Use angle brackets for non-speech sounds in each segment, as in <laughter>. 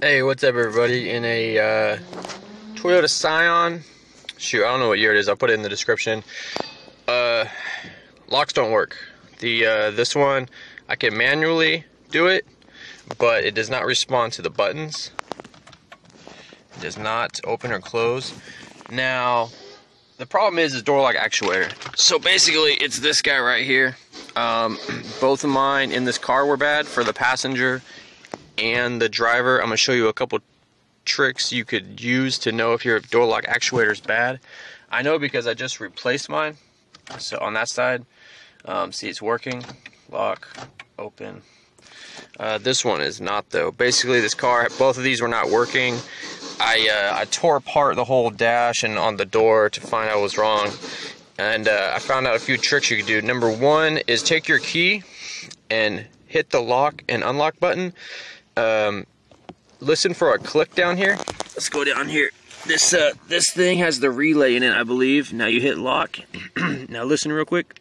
Hey, what's up, everybody? In a uh, Toyota Scion, shoot, I don't know what year it is. I'll put it in the description. Uh, locks don't work. The uh, this one, I can manually do it, but it does not respond to the buttons. It does not open or close. Now, the problem is, is door lock actuator. So basically, it's this guy right here. Um, <clears throat> both of mine in this car were bad for the passenger and the driver. I'm gonna show you a couple tricks you could use to know if your door lock actuator is bad. I know because I just replaced mine. So on that side, um, see it's working. Lock, open. Uh, this one is not though. Basically, this car, both of these were not working. I uh, I tore apart the whole dash and on the door to find out what was wrong, and uh, I found out a few tricks you could do. Number one is take your key and hit the lock and unlock button um, listen for a click down here. Let's go down here. This uh, this thing has the relay in it, I believe. Now you hit lock. <clears throat> now listen real quick.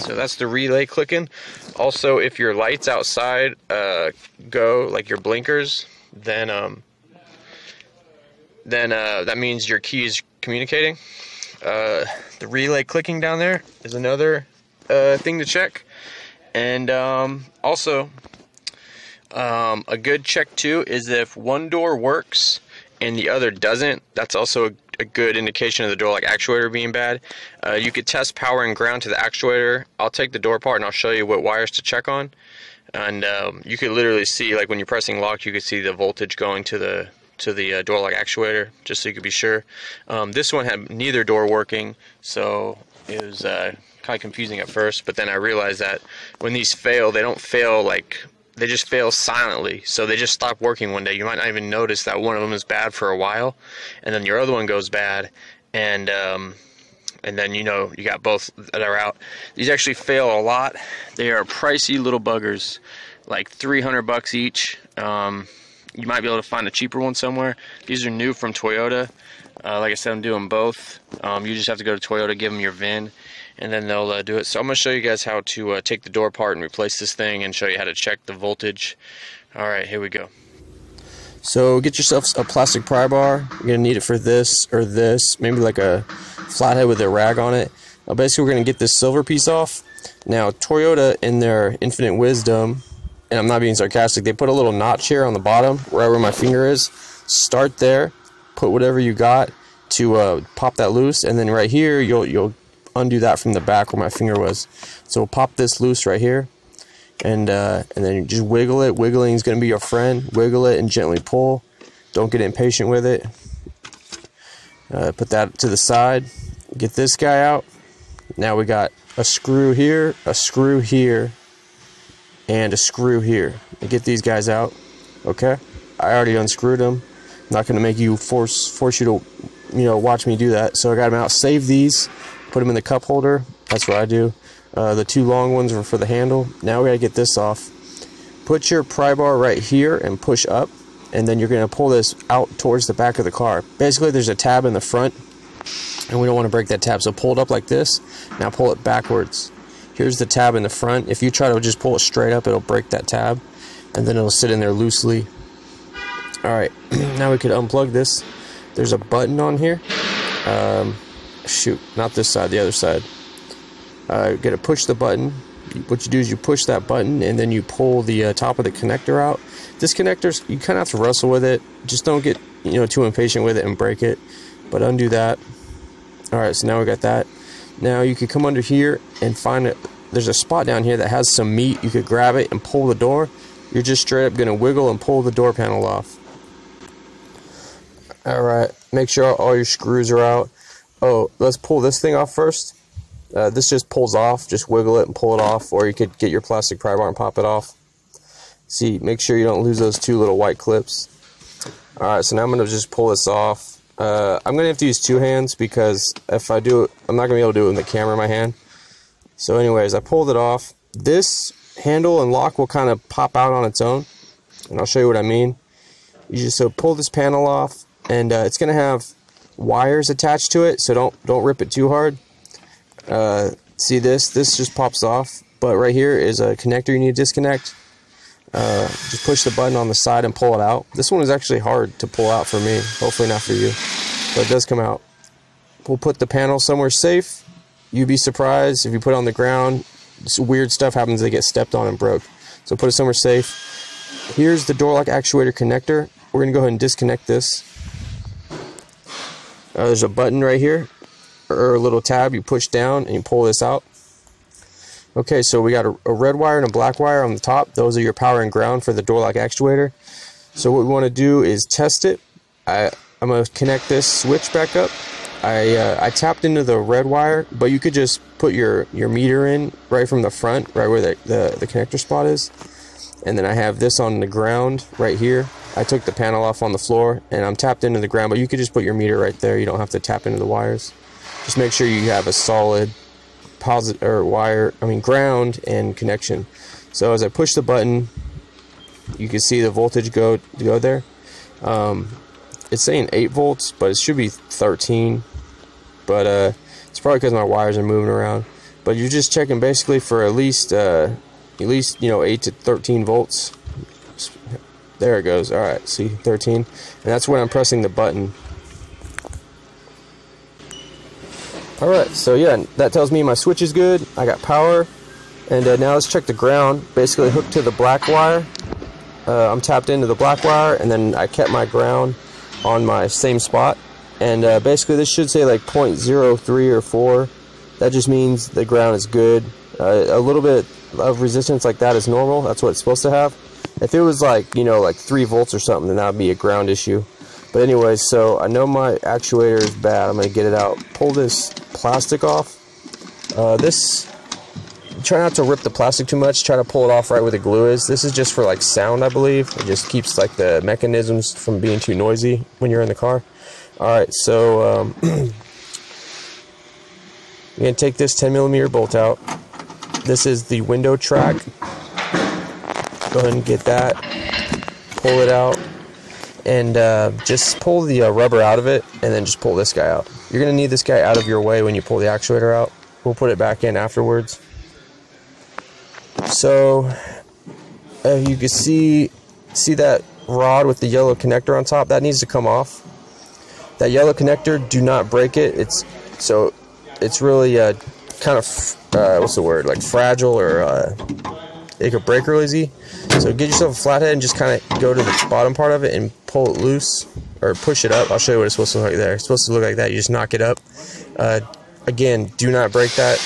So that's the relay clicking. Also, if your lights outside uh, go, like your blinkers, then um, then uh, that means your key is communicating. Uh, the relay clicking down there is another uh, thing to check. And um, also, um, a good check too is if one door works and the other doesn't, that's also a, a good indication of the door lock actuator being bad. Uh, you could test power and ground to the actuator. I'll take the door apart and I'll show you what wires to check on. And um, you could literally see, like when you're pressing lock, you could see the voltage going to the to the uh, door lock actuator, just so you could be sure. Um, this one had neither door working, so it was uh, kind of confusing at first. But then I realized that when these fail, they don't fail like they just fail silently. So they just stop working one day. You might not even notice that one of them is bad for a while, and then your other one goes bad, and um, and then you know you got both that are out. These actually fail a lot. They are pricey little buggers, like 300 bucks each. Um, you might be able to find a cheaper one somewhere. These are new from Toyota. Uh, like I said, I'm doing both. Um, you just have to go to Toyota, give them your VIN, and then they'll uh, do it. So I'm going to show you guys how to uh, take the door apart and replace this thing and show you how to check the voltage. All right, here we go. So get yourself a plastic pry bar. You're going to need it for this or this, maybe like a flathead with a rag on it. Basically, we're going to get this silver piece off. Now, Toyota, in their infinite wisdom, and I'm not being sarcastic, they put a little notch here on the bottom, right where my finger is. Start there, put whatever you got to uh, pop that loose, and then right here you'll you'll undo that from the back where my finger was. So we'll pop this loose right here, and uh, and then just wiggle it. Wiggling is going to be your friend. Wiggle it and gently pull. Don't get impatient with it. Uh, put that to the side. Get this guy out. Now we got a screw here, a screw here, and a screw here. Get these guys out. Okay, I already unscrewed them. I'm not to make you force force you to, you know, watch me do that. So I got them out. Save these. Put them in the cup holder. That's what I do. Uh, the two long ones are for the handle. Now we got to get this off. Put your pry bar right here and push up, and then you're to pull this out towards the back of the car. Basically, there's a tab in the front, and we don't want to break that tab. So pull it up like this. Now pull it backwards. Here's the tab in the front. If you try to just pull it straight up, it'll break that tab, and then it'll sit in there loosely. All right, <clears throat> now we could unplug this. There's a button on here. Um, shoot, not this side, the other side. Uh, you gotta push the button. What you do is you push that button and then you pull the uh, top of the connector out. This connector, you kind of have to wrestle with it. Just don't get you know too impatient with it and break it. But undo that. All right, so now we got that. Now you could come under here and find it. There's a spot down here that has some meat. You could grab it and pull the door. You're just straight up gonna wiggle and pull the door panel off. All right, make sure all your screws are out. Oh, let's pull this thing off first. Uh, this just pulls off. Just wiggle it and pull it off, or you could get your plastic pry bar and pop it off. See, make sure you don't lose those two little white clips. All right, so now I'm gonna just pull this off. Uh, I'm gonna have to use two hands because if I do I'm not gonna be able to do it with the camera in my hand. So, anyways, I pulled it off. This handle and lock will kind of pop out on its own, and I'll show you what I mean. You just so pull this panel off, and uh, it's gonna have wires attached to it, so don't don't rip it too hard. Uh, see this? This just pops off. but right here is a connector you need to disconnect. Uh, just push the button on the side and pull it out. This one is actually hard to pull out for me. Hopefully not for you, but it does come out. We'll put the panel somewhere safe. You'd be surprised if you put it on the ground. weird stuff happens. They get stepped on and broke. So put it somewhere safe. Here's the door lock actuator connector. We're gonna go ahead and disconnect this. Uh, there's a button right here, or a little tab. You push down and you pull this out. Okay, so we got a, a, red wire and a black wire on the top. Those are your power and ground for the door lock actuator. So what we want to do is test it. I, I'm going to connect this switch back up. I, uh, I tapped into the red wire, but you could just put your, your meter in right from the front, right where the, the, the connector spot is. And then I have this on the ground right here. I took the panel off on the floor and I'm tapped into the ground, but you could just put your meter right there. You don't have to tap into the wires. Just make sure you have a solid positive or wire, I mean ground and connection. So as I push the button, you can see the voltage go go there. Um, it's saying 8 volts, but it should be 13. But uh, it's probably because my wires are moving around. But you're just checking basically for at least uh, at least you know 8 to 13 volts. There it goes. All right, see 13, and that's when I'm pressing the button Alright, so yeah, that tells me my switch is good, I got power, and uh, now let's check the ground. Basically hooked to the black wire. Uh, I'm tapped into the black wire, and then I kept my ground on my same spot. And uh, basically this should say like 0.03 or 4. That just means the ground is good. Uh, a little bit of resistance like that is normal, that's what it's supposed to have. If it was like, you know, like 3 volts or something, then that would be a ground issue. But anyway, so I know my actuator is bad. I'm going to get it out. Pull this plastic off. Uh, this, try not to rip the plastic too much. Try to pull it off right where the glue is. This is just for like sound, I believe. It just keeps like the mechanisms from being too noisy when you're in the car. Alright, so um, you're going to take this 10 millimeter bolt out. This is the window track. Go ahead and get that. Pull it out and uh, just pull the uh, rubber out of it and then just pull this guy out. You're going to need this guy out of your way when you pull the actuator out. We'll put it back in afterwards. So uh, you can see see that rod with the yellow connector on top that needs to come off. That yellow connector, do not break it. It's so it's really uh, kind of uh, what's the word like fragile or uh, it could break real easy. So get yourself a flathead and just kind of go to the bottom part of it and pull it loose or push it up. I'll show you what it's supposed to look like there. It's supposed to look like that. You just knock it up. Uh, again, do not break that.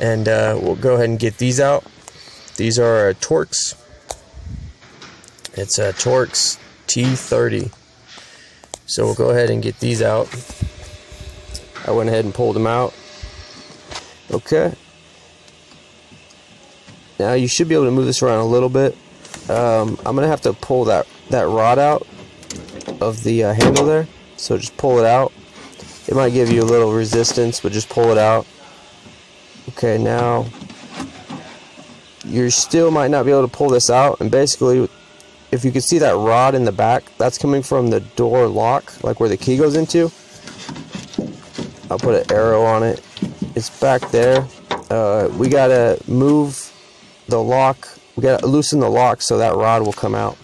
And uh, we'll go ahead and get these out. These are uh, Torx. It's a Torx T30. So we'll go ahead and get these out. I went ahead and pulled them out. Okay. Now you should be able to move this around a little bit. Um, I'm gonna have to pull that that rod out of the uh, handle there. So just pull it out. It might give you a little resistance, but just pull it out. Okay, now you still might not be able to pull this out. And basically, if you can see that rod in the back, that's coming from the door lock, like where the key goes into. I'll put an arrow on it. It's back there. Uh, we gotta move the lock, we gotta loosen the lock so that rod will come out.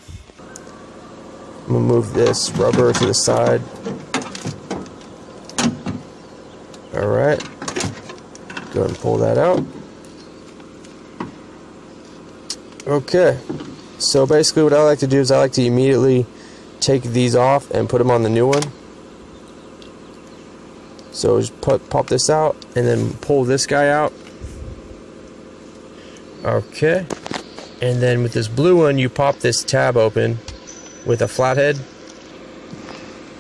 I'm gonna move this rubber to the side. Alright. Go ahead and pull that out. Okay. So basically what I like to do is I like to immediately take these off and put them on the new one. So just put, pop this out and then pull this guy out Okay. And then with this blue one, you pop this tab open with a flathead.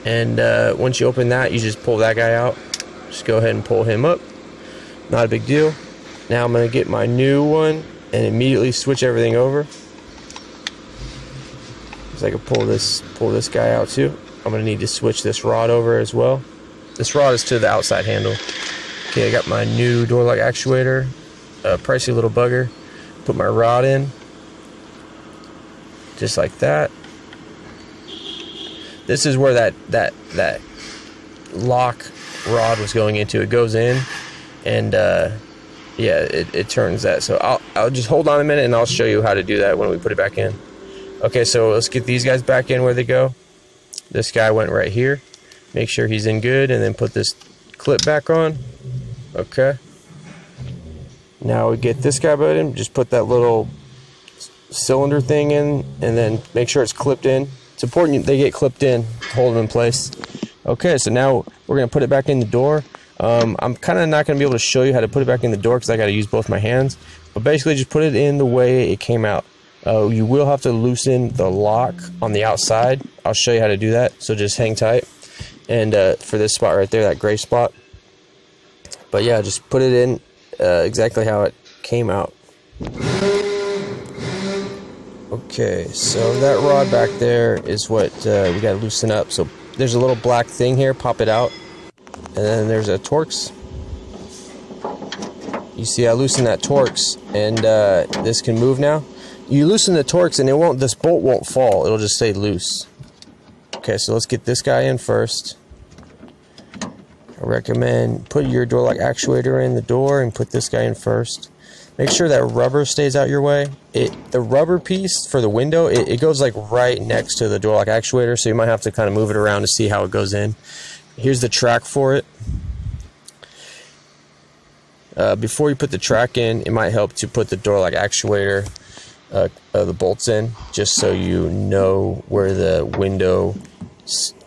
And uh, once you open that, you just pull that guy out. Just go ahead and pull him up. Not a big deal. Now I'm going to get my new one and immediately switch everything over. So I can pull this pull this guy out too. I'm going to need to switch this rod over as well. This rod is to the outside handle. Okay, I got my new door lock actuator. A pricey little bugger put my rod in just like that this is where that that that lock rod was going into it goes in and uh, yeah, it, it turns that. So I'll, I'll just hold on a minute and I'll show you how to do that when we put it back in. Okay, so let's get these guys back in where they go. This guy went right here. Make sure he's in good and then put this clip back on. Okay. Now we get this guy put in. Just put that little cylinder thing in and then make sure it's clipped in. It's important they get clipped in, hold them in place. Okay, so now we're to put it back in the door. Um, I'm kind of not to be able to show you how to put it back in the door because I got to use both my hands. But basically, just put it in the way it came out. Uh, you will have to loosen the lock on the outside. I'll show you how to do that. So just hang tight. And uh, for this spot right there, that gray spot. But yeah, just put it in uh, exactly how it came out. Okay, so that rod back there is what uh, we got to loosen up. So there's a little black thing here, pop it out. And then there's a Torx. You see I loosen that Torx and uh, this can move now. You loosen the Torx and it won't, this bolt won't fall. It'll just stay loose. Okay, so let's get this guy in first. I recommend put your door lock actuator in the door and put this guy in first. Make sure that rubber stays out your way. It the rubber piece for the window it, it goes like right next to the door lock actuator, so you might have to kind of move it around to see how it goes in. Here's the track for it. Uh, before you put the track in, it might help to put the door lock actuator, uh, uh, the bolts in, just so you know where the window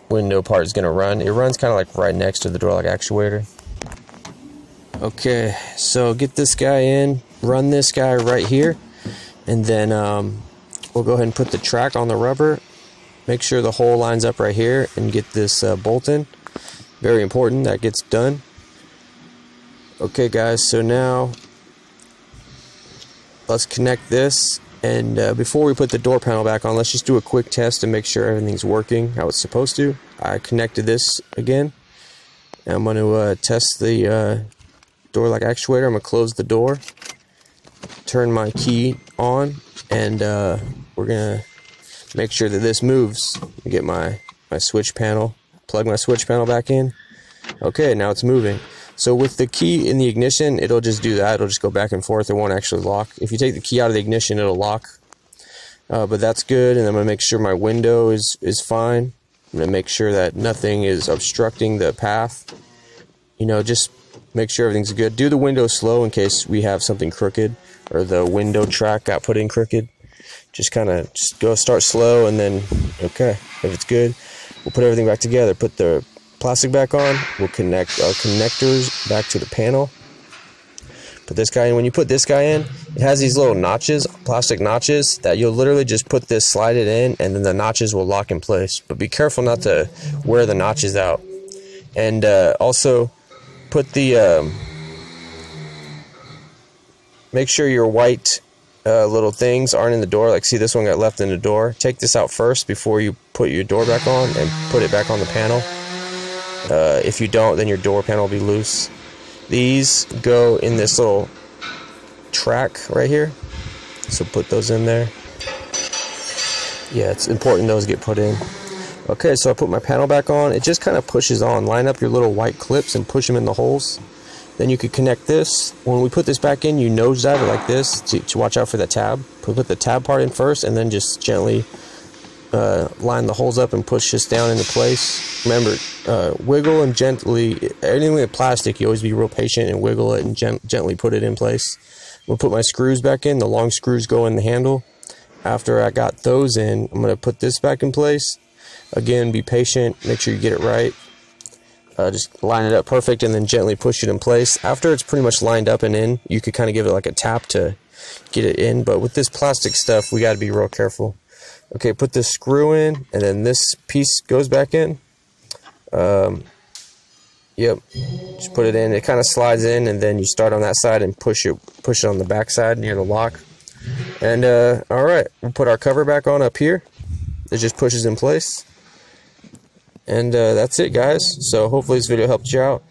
window part is going to run. It runs kind of like right next to the door lock actuator. Okay, so get this guy in, run this guy right here, and then um, we'll go ahead and put the track on the rubber. Make sure the hole lines up right here and get this uh, bolt in. Very important that gets done. Okay guys, so now let's connect this and uh, before we put the door panel back on, let's just do a quick test to make sure everything's working how it's supposed to. I connected this again. I'm going to uh, test the uh, door lock actuator. I'm going to close the door, turn my key on, and uh, we're going to make sure that this moves. Get my, my switch panel, plug my switch panel back in. Okay, now it's moving. So with the key in the ignition, it'll just do that. It'll just go back and forth. It won't actually lock. If you take the key out of the ignition, it'll lock. Uh, but that's good. And I'm going to make sure my window is, is fine. I'm going to make sure that nothing is obstructing the path. You know, just make sure everything's good. Do the window slow in case we have something crooked or the window track got put in crooked. Just kind of just go start slow and then, okay, if it's good, we'll put everything back together. Put the plastic back on. We'll connect our connectors back to the panel. Put this guy in. When you put this guy in, it has these little notches, plastic notches, that you'll literally just put this, slide it in, and then the notches will lock in place. But be careful not to wear the notches out. And uh, also, put the. Um, make sure your white uh, little things aren't in the door. Like, see, this one got left in the door. Take this out first before you put your door back on and put it back on the panel. Uh, if you don't, then your door panel will be loose. These go in this little track right here. So put those in there. Yeah, it's important those get put in. Okay, so I put my panel back on. It just kind of pushes on. Line up your little white clips and push them in the holes. Then you could connect this. When we put this back in, you nose dive it like this to, to watch out for the tab. Put the tab part in first and then just gently uh, line the holes up and push this down into place. Remember, uh, wiggle and gently, anything with plastic, you always be real patient and wiggle it and gent gently put it in place. I'm to put my screws back in. The long screws go in the handle. After I got those in, I'm to put this back in place. Again, be patient, make sure you get it right. Uh, just line it up perfect and then gently push it in place. After it's pretty much lined up and in, you could kind of give it like a tap to get it in. But with this plastic stuff, we got to be real careful. Okay, put this screw in, and then this piece goes back in. Um, yep, just put it in. It kind of slides in, and then you start on that side and push it, push it on the back side near the lock. And uh, all right, we'll put our cover back on up here. It just pushes in place. And uh, that's it, guys. So hopefully this video helped you out.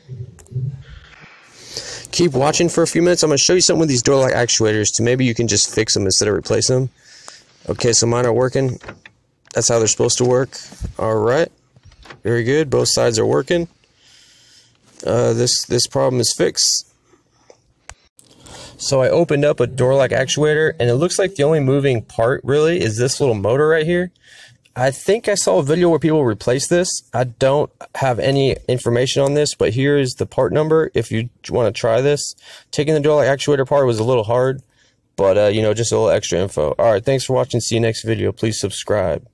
Keep watching for a few minutes. I'm going to show you something with these door lock actuators to maybe you can just fix them instead of replace them. Okay, so mine are working. That's how they're supposed to work. All right. Very good. Both sides are working. Uh, this this problem is fixed. So I opened up a door lock actuator, and it looks like the only moving part really is this little motor right here. I think I saw a video where people replace this. I don't have any information on this, but here is the part number if you want to try this. Taking the door lock actuator part was a little hard, but uh, you know, just a little extra info. All right, thanks for watching. See you next video. Please subscribe.